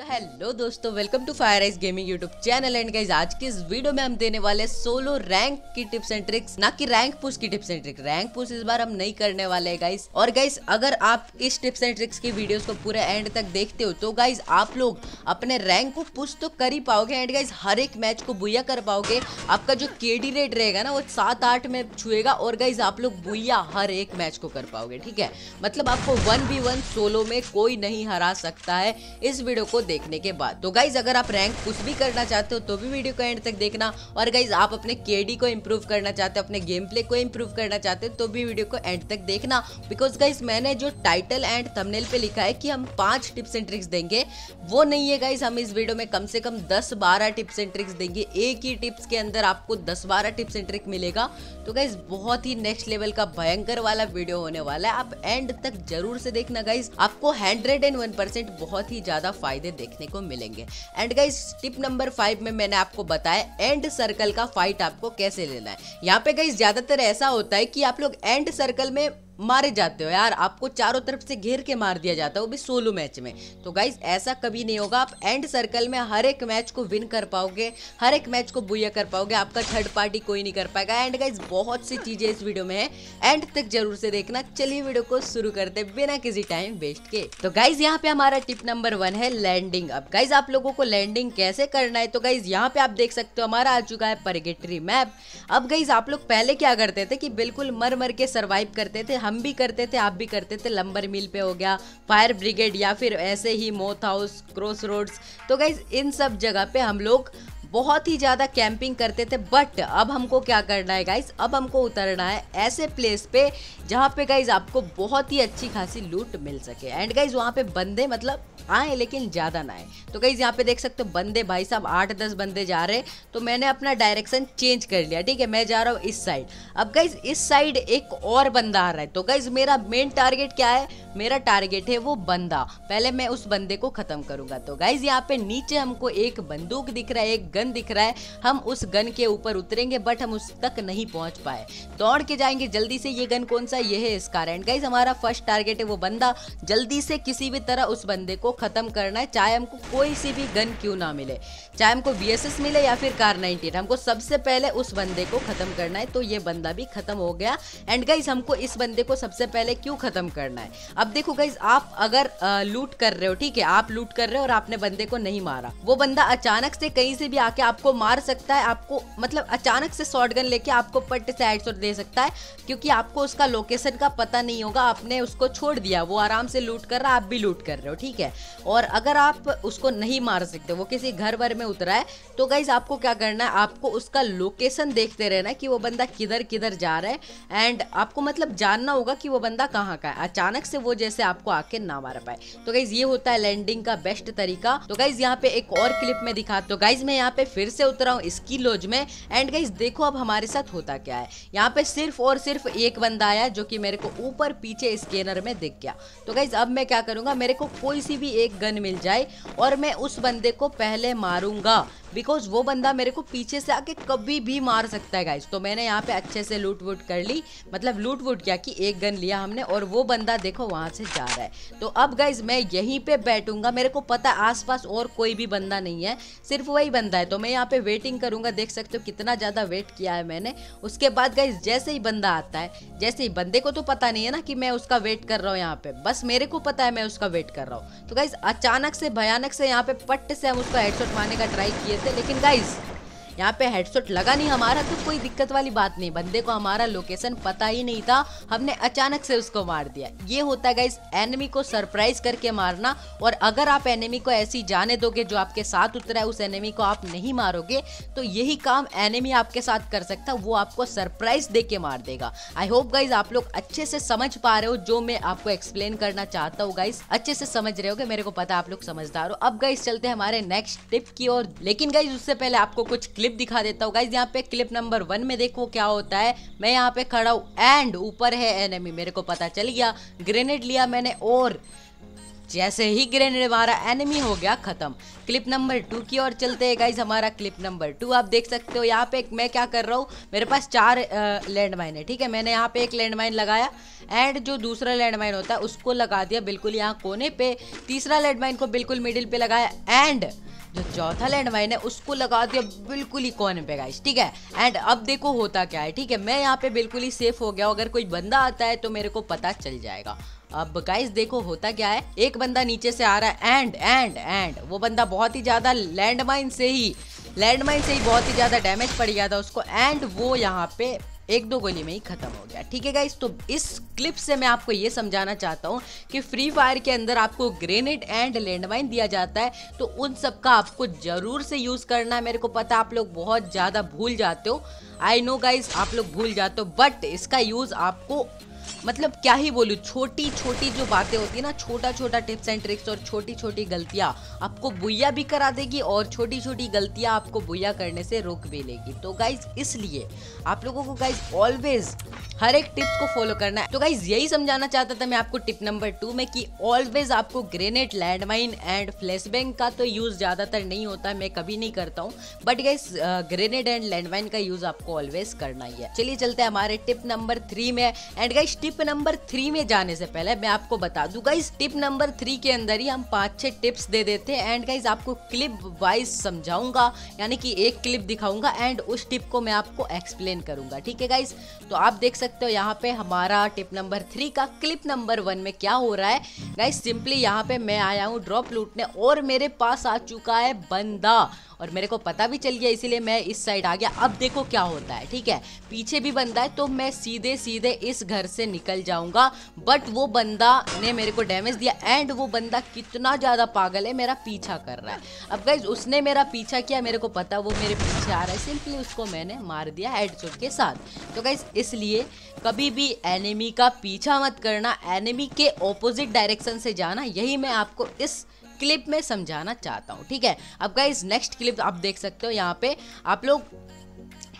तो हेलो दोस्तों welcome to fire ice gaming YouTube channel and guys आज की इस वीडियो में हम देने वाले सोलो रैंक की टिप्स एंड ट्रिक्स ना कि रैंक पुश की tips and tricks rank push इस बार हम नहीं करने वाले गाइज़ और गाइज़ अगर आप इस टिप्स एंड ट्रिक्स की वीडियोस को पूरे एंड तक देखते हो तो गाइज़ आप लोग अपने रैंक को पुश तो कर ही पाओगे एंड गाइज़ हर एक मैच को बुया कर पाओगे। आपका जो के रेट रहेगा ना, वो सात आठ में छुएगा और गाइज़ आप लोग बुया हर एक मैच को कर पाओगे, ठीक है? मतलब आपको वन सोलो में कोई नहीं हरा सकता है। इस वीडियो को देखने के बाद। तो गाइज़ अगर आप रैंक कुछ भी करना चाहते हो तो भी वीडियो को एंड तक देखना। और गाइज़ आप अपने केडी को इम्प्रूव करना चाहते हो, अपने गेम प्ले को इम्प्रूव करना चाहते हो तो भी वीडियो को एंड तक देखना। बिकॉज़ गाइज़ मैंने जो टाइटल एंड थंबनेल पे लिखा है कि हम पाँच टिप्स एंड ट्रिक्स देंगे, वो नहीं है गाइज़ हम इस वीडियो में कम से कम दस बारह टिप्स एंड ट्रिक्स देंगे। एक ही टिप्स के अंदर आपको दस बारह टिप्स एंड ट्रिक मिलेगा। तो गाइज़ बहुत ही नेक्स्ट लेवल का भयंकर वाला वीडियो होने वाला है। आप एंड तक ज़रूर से देखना गाइज़ आपको हंड्रेड एंड वन परसेंट बहुत ही ज़्यादा फ़ायदे देखने को मिलेंगे। And guys tip number five में मैंने आपको बताया एंड सर्कल का फाइट आपको कैसे लेना है। यहाँ पे गाइज़ ज़्यादातर ऐसा होता है कि आप लोग एंड सर्कल में मारे जाते हो यार। आपको चारों तरफ़ से घेर के मार दिया जाता है, वो भी सोलो मैच में। तो गाइज़ ऐसा कभी नहीं होगा। आप एंड सर्कल में हर एक मैच को विन कर पाओगे, हर एक मैच को बुया कर पाओगे, आपका थर्ड पार्टी कोई नहीं कर पाएगा। एंड गाइज़ बहुत सी चीज़ें इस वीडियो में है। एंड तक ज़रूर से देखना। चलिए वीडियो को शुरू करते बिना किसी टाइम वेस्ट के। तो गाइज़ यहाँ पे हमारा टिप नंबर वन है लैंडिंग अब गाइज़ आप लोगों को लैंडिंग कैसे करना है? तो गाइज़ यहाँ पे आप देख सकते हो हमारा आ चुका है परगेटरी मैप अब गाइज़ आप लोग पहले क्या करते थे कि बिल्कुल मर मर के सर्वाइव करते थे? हम भी करते थे, आप भी करते थे लंबर मिल पे हो गया फायर ब्रिगेड या फिर ऐसे ही मोथ हाउस क्रॉस रोड्स तो गाइज़ इन सब जगह पे हम लोग बहुत ही ज़्यादा कैंपिंग करते थे बट अब हमको क्या करना है गाइज़ अब हमको उतरना है ऐसे प्लेस पे जहाँ पे गाइज़ आपको बहुत ही अच्छी खासी लूट मिल सके। एंड गाइज़ वहाँ पे बंदे मतलब आए, लेकिन ज़्यादा ना आए। तो गाइज़ यहाँ पे देख सकते हो, बंदे, भाई साहब, आठ दस बंदे जा रहे तो मैंने अपना डायरेक्शन चेंज कर लिया, ठीक है? मैं जा रहा हूँ इस साइड अब गाइज़ इस साइड एक और बंदा आ रहा है। तो गाइज़ मेरा मेन टारगेट क्या है? मेरा टारगेट है वो बंदा। पहले मैं उस बंदे को खत्म करूँगा। तो गाइज़ यहाँ पे नीचे हमको एक बंदूक दिख रहा है, एक गन दिख रहा है। हम उस गन के ऊपर उतरेंगे बट हम उस तक नहीं पहुँच पाए। दौड़ के जाएँगे जल्दी से। ये गन कौन सा? ये है इसका एंड गाइज़ हमारा फ़र्स्ट टारगेट है वो बंदा। जल्दी से किसी भी तरह उस बंदे को खत्म करना है। चाहे हमको कोई सी भी गन क्यों ना मिले। चाहे हमको बीएसएस मिले या फिर कार नाइनटीन। हमको सबसे पहले उस बंदे को खत्म करना है तो ये बंदा भी खत्म हो गया। एंड गाइज़ हमको इस बंदे को सबसे पहले क्यों खत्म करना है? अब देखो गाइज़ आप अगर लूट कर रहे हो, ठीक है? आप लूट कर रहे हो और आपने बंदे को नहीं मारा। वो बंदा अचानक से कहीं से भी आके आपको मार सकता है, आपको मतलब अचानक से शॉर्ट गन लेके आपको पट्टे से हेडशॉट दे सकता है, क्योंकि आपको उसका लोकेशन का पता नहीं होगा, आपने उसको छोड़ दिया, वो आराम से लूट कर रहा आप भी लूट कर रहे हो, ठीक है? और अगर आप उसको नहीं मार सकते, वो किसी घर वर में उतरा है तो गाइज़ आपको क्या करना है, आपको उसका लोकेशन देखते रहना कि वो बंदा किधर किधर जा रहा है एंड आपको मतलब जानना होगा कि वो बंदा कहाँ का है, अचानक से वो जैसे आपको आके ना मार पाए। तो गाइज़ ये होता है लैंडिंग का बेस्ट तरीका। तो गाइज़ यहाँ पे एक और क्लिप में दिखा तो गाइज़ मैं यहाँ पे फिर से उतरा हूँ इसकी लॉज में। एंड गाइज़ देखो अब हमारे साथ होता क्या है। यहाँ पे सिर्फ़ और सिर्फ़ एक बंदा आया जो कि मेरे को ऊपर पीछे स्कैनर में दिख गया। तो गाइज़ अब मैं क्या करूँगा? मेरे को कोई सी भी एक गन मिल जाए और मैं उस बंदे को पहले मारूँगा। बिकॉज़ वो बंदा मेरे को पीछे से आके कभी भी मार सकता है गाइज़ तो मैंने यहाँ पे अच्छे से लूट वूट कर ली. मतलब लूट वूट किया कि एक गन लिया हमने और वो बंदा देखो वहाँ से जा रहा है. तो अब गाइज़ मैं यहीं पे बैठूँगा. मेरे को पता आसपास और कोई भी बंदा नहीं है. सिर्फ़ वही बंदा है. तो मैं यहाँ पे वेटिंग करूँगा. देख सकते हो कितना ज़्यादा वेट किया है मैंने. उसके बाद गाइज़ जैसे ही बंदा आता है, जैसे ही बंदे को तो पता नहीं है ना कि मैं उसका वेट कर रहा हूँ यहाँ पे. बस मेरे को पता है मैं उसका वेट कर रहा हूँ. तो गाइज़ अचानक से, भयानक से यहाँ पे पट्ट से हम उसका हेडशॉट मारने का ट्राई किए थे लेकिन गाइज़ यहाँ पे हेडशॉट लगा नहीं हमारा तो कोई दिक्कत वाली बात नहीं। बंदे को हमारा लोकेशन पता ही नहीं था। हमने अचानक से उसको मार दिया। ये होता है एनिमी को सरप्राइज़ करके मारना। और अगर आप एनिमी को ऐसी जाने दोगे जो आपके साथ उतरा है, उस एनिमी को आप नहीं मारोगे तो यही काम एनिमी आपके साथ कर सकता, वो आपको सरप्राइज़ दे के मार देगा। आई होप गाइज़ आप लोग अच्छे से समझ पा रहे हो जो मैं आपको एक्सप्लेन करना चाहता हूँ गाइज़ अच्छे से समझ रहे हो मेरे को पता आप लोग समझदार हो। अब गाइज़ चलते हैं हमारे नेक्स्ट टिप की ओर। लेकिन गाइज़ उससे पहले आपको कुछ क्लिप दिखा देता हूँ। गाइज़ यहाँ पे क्लिप नंबर वन में देखो क्या होता है। मैं यहाँ पे खड़ा हूँ। एंड ऊपर है एनिमी मेरे को पता चल गया। ग्रेनेड लिया मैंने और जैसे ही ग्रेनेड मारा एनिमी हो गया, खत्म। क्लिप नंबर टू की ओर चलते हैं गाइज़ हमारा क्लिप नंबर टू आप देख सकते हो, यहाँ पे मैं क्या कर रहा हूँ, मेरे पास चार लैंड माइन है, ठीक है? मैंने यहाँ पे एक लैंड माइन लगाया एंड जो दूसरा लैंड माइन होता है, उसको लगा दिया बिल्कुल यहाँ कोने पे। तीसरा लैंड माइन को बिल्कुल मिडिल पे लगाया एंड जो चौथा लैंड माइन है, उसको लगा दिया बिल्कुल ही कोने पे गाइस ठीक है? एंड अब देखो होता क्या है, ठीक है? मैं यहाँ पे बिल्कुल ही सेफ़ हो गया अगर कोई बंदा आता है तो मेरे को पता चल जाएगा। अब गाइस देखो, होता क्या है? एक बंदा नीचे से आ रहा है एंड एंड एंड वो बंदा बहुत ही ज़्यादा लैंड माइन से ही लैंड माइन से ही बहुत ही ज़्यादा डैमेज पड़ गया था उसको एंड वो यहाँ पे एक दो गोली में ही खत्म हो गया। ठीक है गाइस तो इस क्लिप से मैं आपको ये समझाना चाहता हूँ कि फ्री फायर के अंदर आपको ग्रेनेड एंड लैंडमाइन दिया जाता है तो उन सब का आपको ज़रूर से यूज़ करना है। मेरे को पता आप लोग बहुत ज़्यादा भूल जाते हो। आई नो गाइस आप लोग भूल जाते हो बट इसका यूज़ आपको मतलब क्या ही बोलूँ, छोटी छोटी जो बातें होती है ना छोटा छोटा टिप्स एंड ट्रिक्स और छोटी छोटी गलतियाँ आपको बुया भी करा देगी और छोटी छोटी गलतियाँ आपको बुया करने से रोक भी लेगी। तो गाइज़ इसलिए आप लोगों को गाइज़ ऑलवेज हर एक टिप्स को फॉलो करना है। तो गाइज़ यही समझाना चाहता था मैं आपको टिप नंबर टू में कि ऑलवेज आपको grenade landmine and flash bang का तो यूज़ ज़्यादातर नहीं होता है मैं कभी नहीं करता हूँ। But guys grenade and landmine का यूज़ आपको ऑलवेज करना ही है। चलिए चलते हैं हमारे टिप नंबर थ्री में। And guys tip number three में जाने से पहले मैं आपको बता दूँ गाइस टिप नंबर थ्री के अंदर ही हम पाँच छह टिप्स दे देते हैं। एंड गाइस आपको क्लिप वाइज समझाऊँगा, यानी कि एक क्लिप दिखाऊँगा एंड उस टिप को मैं आपको एक्सप्लेन करूँगा, ठीक है गाइस तो आप देख सकते हो यहाँ पे हमारा टिप नंबर थ्री का क्लिप नंबर वन में क्या हो रहा है। गाइस सिंपली यहाँ पे मैं आया हूँ ड्रॉप लूटने और मेरे पास आ चुका है बंदा। और मेरे को पता भी चल गया, इसीलिए मैं इस साइड आ गया। अब देखो क्या होता है, ठीक है? पीछे भी बंदा है तो मैं सीधे सीधे इस घर से जाऊँगा। बट वो बंदा ने मेरे को डैमेज दिया एंड वो बंदा कितना ज़्यादा पागल है, मेरा पीछा कर रहा है। अब गाइज़ उसने मेरा पीछा किया, मेरे को पता, वो मेरे पीछे आ रहा है। सिंपली उसको मैंने मार दिया हेड के साथ। तो गाइज़ इसलिए कभी भी एनिमी का पीछा मत करना एनिमी के ऑपोजिट डायरेक्शन से जाना, यही मैं आपको इस क्लिप में समझाना चाहता हूँ, ठीक है? अब गाइज़ नेक्स्ट क्लिप आप देख सकते हो यहाँ पे। आप लोग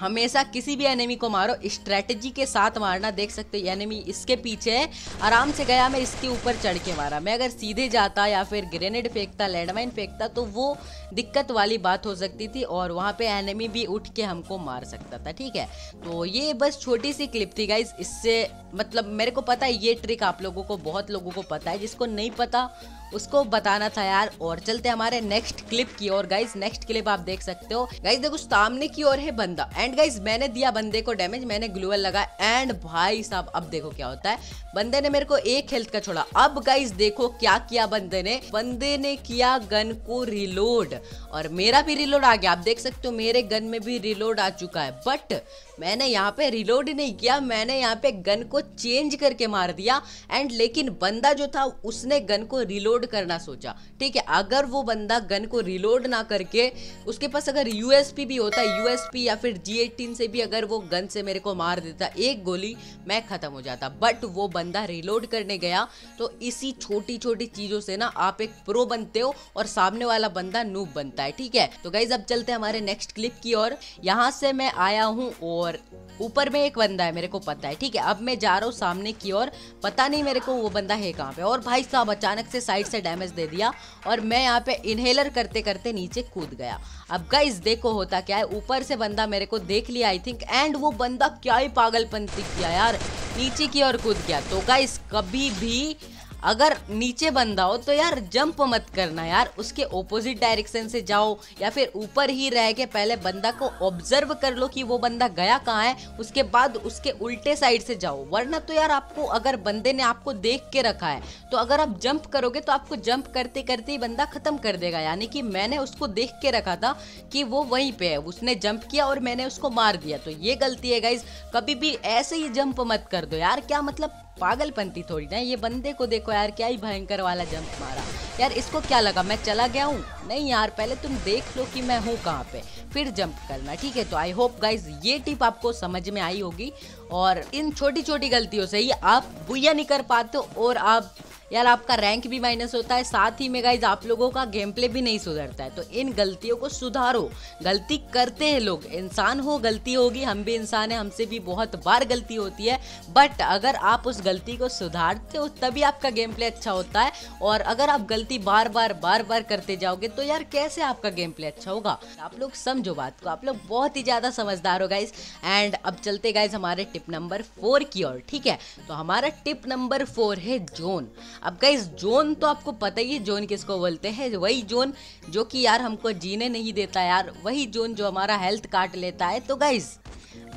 हमेशा किसी भी एनिमी को मारो स्ट्रेटजी के साथ मारना, देख सकते हो एनिमी इसके पीछे है, आराम से गया, मैं इसके ऊपर चढ़ के मारा। मैं अगर सीधे जाता या फिर ग्रेनेड फेंकता लैंडमाइन फेंकता तो वो दिक्कत वाली बात हो सकती थी और वहाँ पे एनिमी भी उठ के हमको मार सकता था, ठीक है? तो ये बस छोटी सी क्लिप थी गाइज़ इससे मतलब मेरे को पता है, ये ट्रिक आप लोगों को, बहुत लोगों को पता है। जिसको नहीं पता, उसको बताना था यार। और चलते हमारे नेक्स्ट क्लिप की और गाइज़ नेक्स्ट क्लिप आप देख सकते हो। गाइज़ देखो, सामने की ओर है बंदा। एंड गाइज़ मैंने दिया बंदे को डैमेज मैंने ग्लूअल लगा। एंड भाई साहब, अब देखो क्या होता है। बंदे ने मेरे को एक हेल्थ का छोड़ा। अब गाइज़ देखो क्या किया बंदे ने। बंदे ने किया गन को रिलोड और मेरा भी रिलोड आ गया। आप देख सकते हो, मेरे गन में भी रिलोड आ चुका है। बट मैंने यहाँ पे रिलोड नहीं किया, मैंने यहाँ पे गन को चेंज करके मार दिया एंड लेकिन बंदा जो था, उसने गन को रिलोड करना सोचा। ठीक है, अगर वो बंदा गन को रिलोड ना करके, उसके पास अगर यूएसपी भी होता यूएसपी या फिर जी एटीन से भी अगर वो गन से मेरे को मार देता, एक गोली मैं खत्म हो जाता। बट वो बंदा रिलोड करने गया तो इसी छोटी छोटी चीज़ों से ना आप एक प्रो बनते हो और सामने वाला बंदा नूब बनता है। ठीक है तो गाइज़ अब चलते हैं हमारे नेक्स्ट क्लिप की ओर। यहाँ से मैं आया हूँ और ऊपर में एक बंदा है, मेरे को पता है, ठीक है? अब मैं जा रहा हूँ सामने की ओर, पता नहीं मेरे को वो बंदा है कहाँ पे। और भाई साहब अचानक से साइड से डैमेज दे दिया और मैं यहाँ पे इनहेलर करते करते नीचे कूद गया। अब गाइस देखो होता क्या है, ऊपर से बंदा मेरे को देख लिया आई थिंक एंड वो बंदा क्या ही पागलपंती किया यार, नीचे की ओर कूद गया। तो गाइस कभी भी अगर नीचे बंदा हो तो यार जंप मत करना यार। उसके ओपोजिट डायरेक्शन से जाओ या फिर ऊपर ही रह के पहले बंदा को ऑब्ज़र्व कर लो कि वो बंदा गया कहाँ है। उसके बाद उसके उल्टे साइड से जाओ। वरना तो यार आपको अगर बंदे ने आपको देख के रखा है तो अगर आप जंप करोगे तो आपको जंप करते करते ही बंदा खत्म कर देगा। यानी कि मैंने उसको देख के रखा था कि वो वहीं पे है। उसने जंप किया और मैंने उसको मार दिया। तो ये गलती है गाइज़ कभी भी ऐसे ही जंप मत कर दो यार। क्या मतलब पागलपंती थोड़ी ना ये बंदे को देखो यार, क्या ही भयंकर वाला जंप मारा। यार, इसको क्या लगा? मैं चला गया हूँ। नहीं यार, पहले तुम देख लो कि मैं हूँ कहाँ पे। फिर जंप करना, ठीक है? तो आई होप गाइज़ ये टिप आपको समझ में आई होगी। और इन छोटी छोटी गलतियों से ही आप बुया नहीं कर पाते और आप, यार आपका रैंक भी माइनस होता है, साथ ही में गाइज़ आप लोगों का गेम प्ले भी नहीं सुधरता है। तो इन गलतियों को सुधारो। गलती करते हैं लोग। इंसान हो, गलती होगी। हम भी इंसान हैं, हमसे भी बहुत बार गलती होती है। बट अगर आप उस गलती को सुधारते हो, तभी आपका गेम प्ले अच्छा होता है। और अगर आप गलती बार बार बार बार करते जाओगे तो यार कैसे आपका गेम प्ले अच्छा होगा? आप लोग समझो बात को। आप लोग बहुत ही ज़्यादा समझदार हो गाइज़ एंड अब चलते गाइज़ हमारे टिप नंबर फोर की ओर, ठीक है? तो हमारा टिप नंबर फोर है जोन। अब गाइज़ जोन तो आपको पता ही है, जोन किसको बोलते हैं? वही जोन जो कि यार हमको जीने नहीं देता यार, वही जोन जो हमारा हेल्थ काट लेता है। तो गाइज़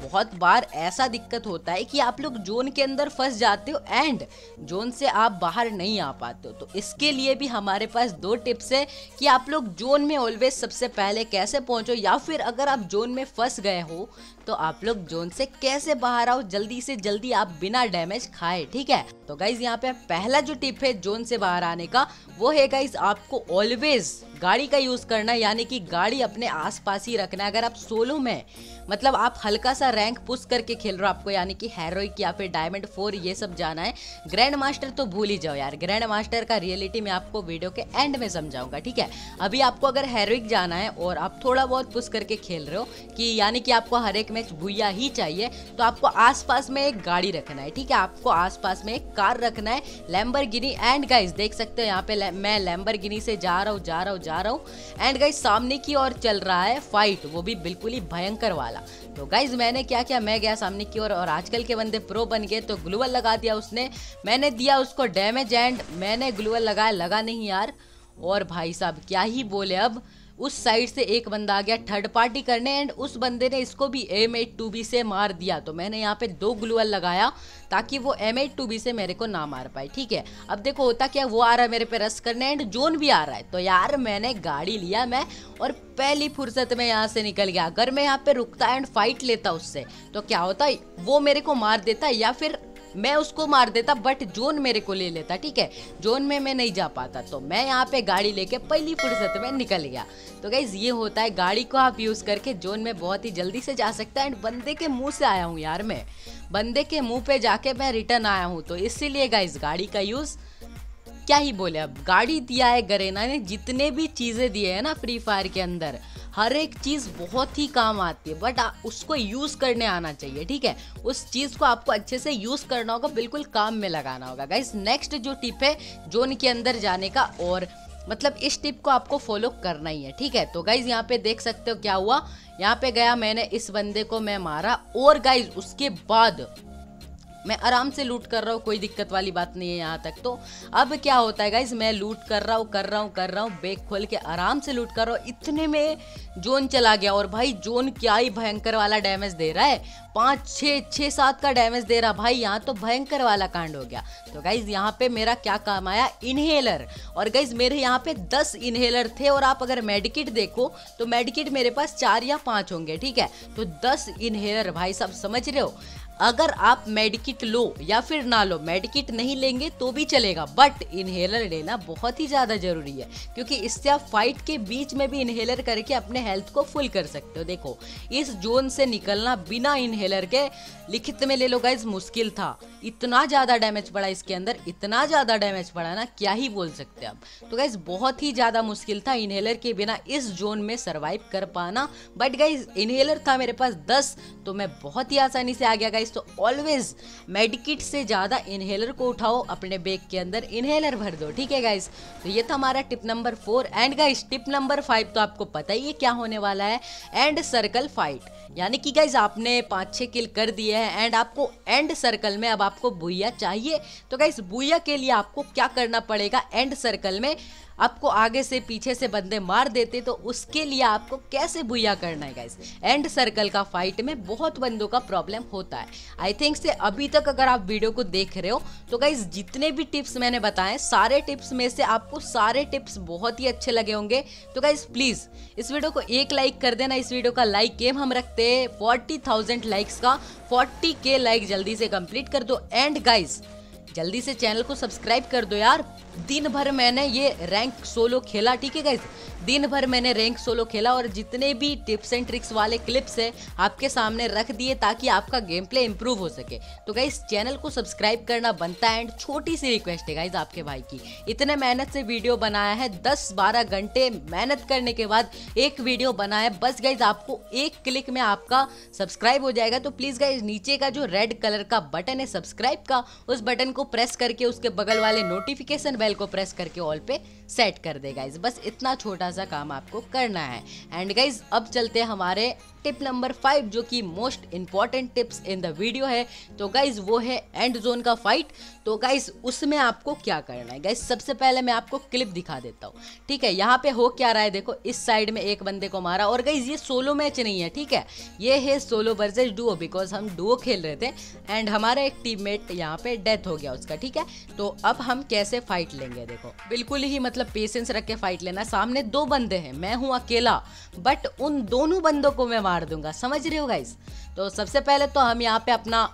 बहुत बार ऐसा दिक्कत होता है कि आप लोग जोन के अंदर फंस जाते हो एंड जोन से आप बाहर नहीं आ पाते हो। तो इसके लिए भी हमारे पास दो टिप्स है कि आप लोग जोन में ऑलवेज सबसे पहले कैसे पहुंचो या फिर अगर आप जोन में फंस गए हो तो आप लोग जोन से कैसे बाहर आओ, जल्दी से जल्दी आप बिना डैमेज खाए, ठीक है? तो गाइज़ यहाँ पे पहला जो टिप है जोन से बाहर आने का, वो है गाइज़ आपको ऑलवेज गाड़ी का यूज़ करना, यानी कि गाड़ी अपने आसपास ही रखना। अगर आप सोलो में मतलब आप हल्का सा रैंक पुश करके खेल रहे हो आपको, यानी कि हेरोइक या फिर डायमंड फोर ये सब जाना है। ग्रैंड मास्टर तो भूल ही जाओ यार। ग्रैंड मास्टर का रियलिटी मैं आपको वीडियो के एंड में समझाऊँगा, ठीक है? अभी आपको अगर हेरोइक जाना है और आप थोड़ा बहुत पुश करके खेल रहे हो, कि यानी कि आपको हर एक मैच भूया ही चाहिए तो आपको आसपास में एक गाड़ी रखना है, ठीक है? आपको आसपास में एक कार रखना है लैम्बर एंड गाइज़ देख सकते हो यहाँ पे मैं लैम्बर से जा रहा हूँ, जा रहा हूँ जा रहा हूँ। एंड गाइज़ सामने की ओर चल रहा है फाइट वो भी बिल्कुल ही भयंकर वाला। तो गाइज़ मैंने क्या किया मैं गया सामने की ओर और, और आजकल के बंदे प्रो बन गए तो ग्लूवल लगा दिया उसने। मैंने दिया उसको डैमेज एंड मैंने ग्लूवल लगाया लगा नहीं यार। और भाई साहब क्या ही बोले अब। उस साइड से एक बंदा आ गया थर्ड पार्टी करने एंड उस बंदे ने इसको भी एम एट टू बी से मार दिया। तो मैंने यहाँ पे दो ग्लूअल लगाया ताकि वो एम एट टू बी से मेरे को ना मार पाए, ठीक है? अब देखो होता क्या, वो आ रहा है मेरे पे रस करने एंड जोन भी आ रहा है। तो यार मैंने गाड़ी लिया मैं, और पहली फुर्सत में यहाँ से निकल गया। अगर मैं यहाँ पे रुकता एंड फाइट लेता उससे तो क्या होता, वो मेरे को मार देता या फिर मैं उसको मार देता बट जोन मेरे को ले लेता, ठीक है? जोन में मैं नहीं जा पाता तो मैं यहाँ पे गाड़ी लेके पहली फुर्सत में निकल गया। तो गाइज़ ये होता है गाड़ी को आप यूज़ करके जोन में बहुत ही जल्दी से जा सकता है एंड बंदे के मुँह से आया हूँ यार मैं। बंदे के मुँह पे जाके मैं रिटर्न आया हूँ तो इसीलिए गाइज़ गाड़ी का यूज़ क्या ही बोले, अब गाड़ी दिया है गरेना ने जितने भी चीज़ें दिए हैं ना फ्री फायर के अंदर, हर एक चीज़ बहुत ही काम आती है बट उसको यूज़ करने आना चाहिए, ठीक है? उस चीज़ को आपको अच्छे से यूज़ करना होगा, बिल्कुल काम में लगाना होगा। गाइस नेक्स्ट जो टिप है जोन के अंदर जाने का, और मतलब इस टिप को आपको फॉलो करना ही है, ठीक है? तो गाइज़ यहाँ पे देख सकते हो क्या हुआ? यहाँ पे गया मैंने इस बंदे को मैं मारा, और गाइज़ उसके बाद मैं आराम से लूट कर रहा हूँ, कोई दिक्कत वाली बात नहीं है यहाँ तक। तो अब क्या होता है गाइज़ मैं लूट कर रहा हूँ, कर रहा हूँ, कर रहा हूँ, बैग खोल के आराम से लूट कर रहा हूँ। इतने में जोन चला गया और भाई, जोन क्या ही भयंकर वाला डैमेज दे रहा है। पाँच छः छः सात का डैमेज दे रहा। भाई, यहाँ तो भयंकर वाला कांड हो गया। तो गाइज़ यहाँ पे मेरा क्या काम आया? इनहेलर और गाइज़ मेरे यहाँ पे दस इन्हेलर थे और आप अगर मेडिकिट देखो तो मेडिकिट मेरे पास चार या पाँच होंगे, ठीक है? तो दस इन्हेलर भाई सब समझ रहे हो? अगर आप मेडिकिट लो या फिर ना लो मेडिकिट नहीं लेंगे तो भी चलेगा बट इनहेलर लेना बहुत ही ज़्यादा ज़रूरी है, क्योंकि इससे आप फाइट के बीच में भी इनहेलर करके अपने हेल्थ को फुल कर सकते हो। देखो, इस जोन से निकलना बिना इनहेलर के लिखित में ले लो गाइज़ मुश्किल था। इतना ज़्यादा डैमेज पड़ा इसके अंदर, इतना ज़्यादा डैमेज पड़ा ना, क्या ही बोल सकते आप। तो गाइज़ बहुत ही ज़्यादा मुश्किल था इनहेलर के बिना इस जोन में सर्वाइव कर पाना बट गाइज़ इनहेलर था मेरे पास दस तो मैं बहुत ही आसानी से आ गया गाइज़ तो ऑलवेज मेडिकिट से ज़्यादा इनहेलर को उठाओ, अपने बैग के अंदर इनहेलर भर दो, ठीक है गाइज़ तो ये था हमारा tip number four and guys tip number five तो आपको पता ही है क्या होने वाला है. एंड सर्कल फाइट यानी कि गाइज़ आपने पाँच छः किल कर दिए हैं एंड आपको एंड सर्कल में अब आपको बुया चाहिए. तो गाइज़ बुया के लिए आपको क्या करना पड़ेगा? एंड सर्कल में आपको आगे से पीछे से बंदे मार देते तो उसके लिए आपको कैसे बुया करना है गाइस एंड सर्कल का फाइट में बहुत बंदों का प्रॉब्लम होता है। आई थिंक से अभी तक अगर आप वीडियो को देख रहे हो तो गाइस जितने भी टिप्स मैंने बताए, सारे टिप्स में से आपको सारे टिप्स बहुत ही अच्छे लगे होंगे। तो गाइस प्लीज़ इस वीडियो को एक लाइक कर देना। इस वीडियो का लाइक गेम हम रखते हैं फोर्टी थाउज़ेंड लाइक्स का। फोर्टी के लाइक जल्दी से कंप्लीट कर दो। एंड गाइस जल्दी से चैनल को सब्सक्राइब कर दो यार। दिन भर मैंने ये रैंक सोलो खेला, ठीक है गाइज़ दिन भर मैंने रैंक सोलो खेला और जितने भी टिप्स एंड ट्रिक्स वाले क्लिप्स है, आपके सामने रख दिए ताकि आपका गेम प्ले इम्प्रूव हो सके। तो गाइज़ चैनल को सब्सक्राइब करना बनता है एंड छोटी सी रिक्वेस्ट है गाइज़ आपके भाई की। इतने मेहनत से वीडियो बनाया है, दस बारह घंटे मेहनत करने के बाद एक वीडियो बनाया बस गाइज़ आपको एक क्लिक में आपका सब्सक्राइब हो जाएगा। तो प्लीज़ गाइज़ नीचे का जो रेड कलर का बटन है सब्सक्राइब का, उस बटन को प्रेस करके उसके बगल वाले नोटिफिकेशन बेल को प्रेस करके ऑल पे सेट कर दे गाइज़ बस इतना छोटा सा काम आपको करना है। एंड गाइज़ अब चलते हैं हमारे टिप नंबर फाइव, जो कि most important tips in the video है। तो गाइज़ वो है एंड जोन का फाइट तो गाइज़ उसमें आपको क्या करना है? गाइज़ सबसे पहले मैं आपको क्लिप दिखा देता हूँ। ठीक है, यहाँ पे हो क्या रहा है? देखो, इस साइड में एक बंदे को मारा। और गाइज़ ये सोलो मैच नहीं है, ठीक है? ये है सोलो वर्सेज डुओ बिकॉज़ हम डुओ खेल रहे थे। एंड हमारा एक टीममेट यहाँ पे डेथ हो गया उसका, ठीक है? तो अब हम कैसे फाइट लेंगे? देखो, बिल्कुल ही मतलब पेशेंस रख के फाइट लेना। सामने दो बंदे हैं, मैं हूँ अकेला। बट उन दोनों बंदों को मैं मार दूँगा। समझ रहे हो गाइस तो सबसे पहले तो हम यहाँ पे अपना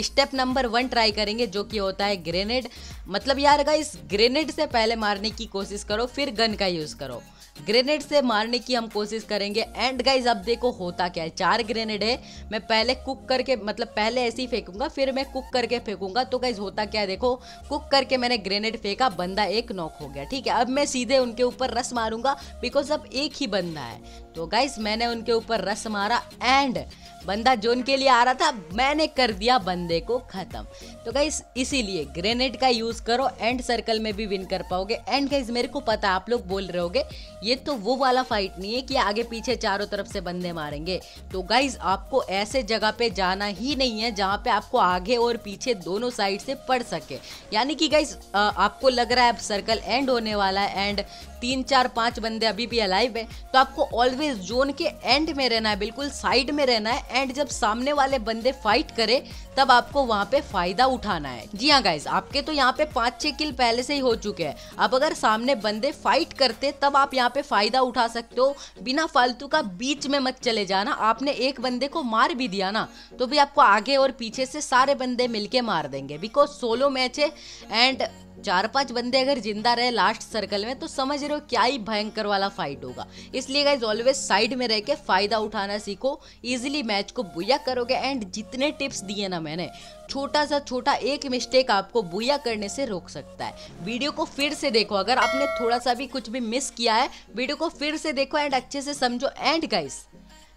स्टेप नंबर वन ट्राई करेंगे, जो कि होता है ग्रेनेड मतलब यार गाइस ग्रेनेड से पहले मारने की कोशिश करो, फिर गन का यूज़ करो। ग्रेनेड से मारने की हम कोशिश करेंगे। एंड गाइज़ अब देखो होता क्या है। चार ग्रेनेड है। मैं पहले कुक करके मतलब पहले ऐसे ही फेंकूँगा, फिर मैं कुक करके फेंकूँगा। तो गाइज़ होता क्या है? देखो कुक करके मैंने ग्रेनेड फेंका, बंदा एक नॉक हो गया, ठीक है? अब मैं सीधे उनके ऊपर रस मारूँगा बिकॉज़ अब एक ही बंदा है। तो गाइज़ मैंने उनके ऊपर रस मारा एंड बंदा जोन के लिए आ रहा था, मैंने कर दिया बंदे को खत्म। तो गाइस इसीलिए ग्रेनेड का यूज़ करो एंड सर्कल में भी विन कर पाओगे। एंड गाइस मेरे को पता, आप लोग बोल रहे होगे, ये तो वो वाला फाइट नहीं है कि आगे पीछे चारों तरफ़ से बंदे मारेंगे। तो गाइस आपको ऐसे जगह पे जाना ही नहीं है जहाँ पे आपको आगे और पीछे दोनों साइड से पड़ सके। यानी कि गाइस आपको लग रहा है अब सर्कल एंड होने वाला है एंड तीन, चार, पाँच बंदे अभी भी अलाइव है। तो आपको ऑलवेज जोन के एंड में रहना है, बिल्कुल साइड में रहना है। एंड जब सामने वाले बंदे फाइट करे, तब आपको वहाँ पे फ़ायदा उठाना है। जी हाँ गाइज़ आपके तो यहाँ पे पाँच, छह किल पहले से ही हो चुके हैं। अब अगर सामने बंदे फाइट करते, तब आप यहाँ पे फ़ायदा उठा सकते हो। बिना फालतू का बीच में मत चले जाना। आपने एक बंदे को मार भी दिया ना तो भी आपको आगे और पीछे से सारे बंदे मिलके मार देंगे। बिकॉज़ सोलो मैच है एंड चार पाँच बंदे अगर ज़िंदा रहे लास्ट सर्कल में तो समझ रहे हो क्या ही भयंकर वाला फाइट होगा। इसलिए गाइज़ ऑलवेज साइड में रह के फ़ायदा उठाना सीखो इजिली मैच को बुया करोगे एंड जितने टिप्स दिए ना मैंने, छोटा सा छोटा एक मिस्टेक आपको बुया करने से रोक सकता है। वीडियो को फिर से देखो, अगर आपने थोड़ा सा भी कुछ भी मिस किया है वीडियो को फिर से देखो एंड अच्छे से समझो। And guys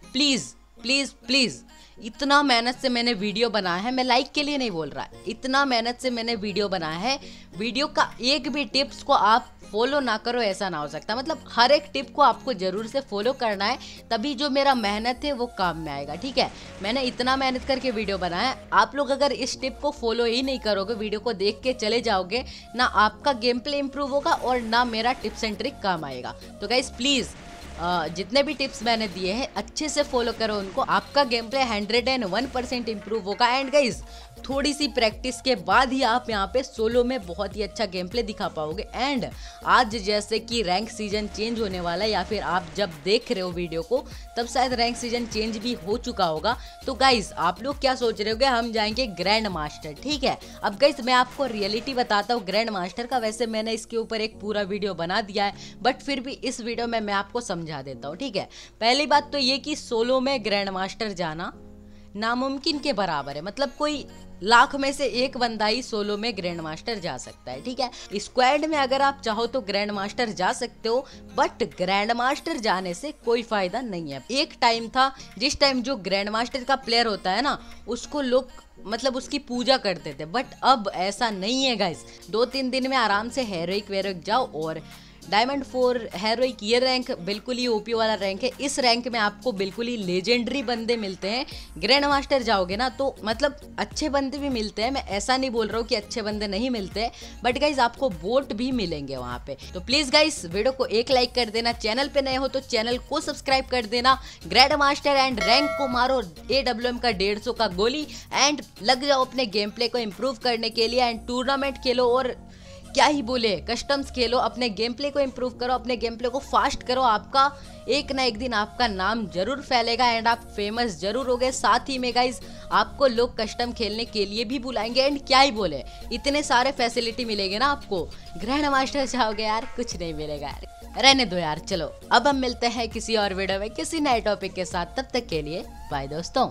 please please please इतना मेहनत से मैंने वीडियो बनाया है, मैं लाइक के लिए नहीं बोल रहा। इतना मेहनत से मैंने वीडियो बनाया है। वीडियो का एक भी टिप्स को आप फॉलो ना करो, ऐसा ना हो सकता। मतलब हर एक टिप को आपको ज़रूर से फॉलो करना है, तभी जो मेरा मेहनत है वो काम में आएगा, ठीक है? मैंने इतना मेहनत करके वीडियो बनाया। आप लोग अगर इस टिप को फॉलो ही नहीं करोगे, वीडियो को देख के चले जाओगे, ना आपका गेम प्ले इंप्रूव होगा और ना मेरा टिप्स एंड ट्रिक काम आएगा। तो गाइज़ प्लीज़ जितने भी टिप्स मैंने दिए हैं, अच्छे से फॉलो करो उनको। आपका game play hundred and one percent improve होगा। एंड गाइज़ थोड़ी सी प्रैक्टिस के बाद ही आप यहाँ पे सोलो में बहुत ही अच्छा गेम प्ले दिखा पाओगे। एंड आज जैसे कि रैंक सीज़न चेंज होने वाला है, या फिर आप जब देख रहे हो वीडियो को, तब शायद रैंक सीज़न चेंज भी हो चुका होगा। तो गाइज़ आप लोग क्या सोच रहे हो हम जाएँगे ग्रैंड मास्टर ठीक है? अब गाइज़ मैं आपको रियलिटी बताता हूँ। ग्रैंड मास्टर का वैसे मैंने इसके ऊपर एक पूरा वीडियो बना दिया है बट फिर भी इस वीडियो में मैं आपको समझा देता हूँ, ठीक है? पहली बात तो ये कि सोलो में ग्रैंड मास्टर जाना नामुमकिन के बराबर है। मतलब कोई लाख में से एक बंदा ही सोलो में ग्रैंड मास्टर जा सकता है, ठीक है? स्क्वाड में अगर आप चाहो तो ग्रैंड मास्टर जा सकते हो बट ग्रैंड मास्टर जाने से कोई फ़ायदा नहीं है। एक टाइम था, जिस टाइम जो ग्रैंड मास्टर का प्लेयर होता है ना, उसको लोग मतलब उसकी पूजा करते थे बट अब ऐसा नहीं है गाइस दो तीन दिन में आराम से हेरोइक वेरोइक जाओ और डायमंड फोर हेरोइक ये रैंक बिल्कुल ही ओपी वाला रैंक है। इस रैंक में आपको बिल्कुल ही लेजेंडरी बंदे मिलते हैं। ग्रैंड मास्टर जाओगे ना तो मतलब अच्छे बंदे भी मिलते हैं। मैं ऐसा नहीं बोल रहा हूँ कि अच्छे बंदे नहीं मिलते बट गाइज़ आपको वोट भी मिलेंगे वहाँ पे। तो प्लीज़ गाइज़ वीडियो को एक लाइक कर देना। चैनल पे नए हो तो चैनल को सब्सक्राइब कर देना। ग्रैंड मास्टर एंड रैंक को मारो ए डब्ल्यू एम का डेढ़ सौ का गोली। एंड लग जाओ अपने गेम प्ले को इम्प्रूव करने के लिए। एंड टूर्नामेंट खेलो और क्या ही बोले? कस्टम्स खेलो, अपने गेम प्ले को इम्प्रूव करो, अपने गेम प्ले को फास्ट करो, आपका एक ना एक दिन आपका नाम ज़रूर फैलेगा एंड आप फ़ेमस ज़रूर हो गए साथ ही में गाइज़ आपको लोग कस्टम खेलने के लिए भी बुलाएँगे एंड क्या ही बोले? इतने सारे फैसिलिटी मिलेंगे ना आपको। ग्रहण मास्टर जाओगे यार, कुछ नहीं मिलेगा यार। रहने दो यार, चलो। अब हम मिलते हैं किसी और वीडियो में, किसी नए टॉपिक के साथ। तब तक के लिए बाय दोस्तों।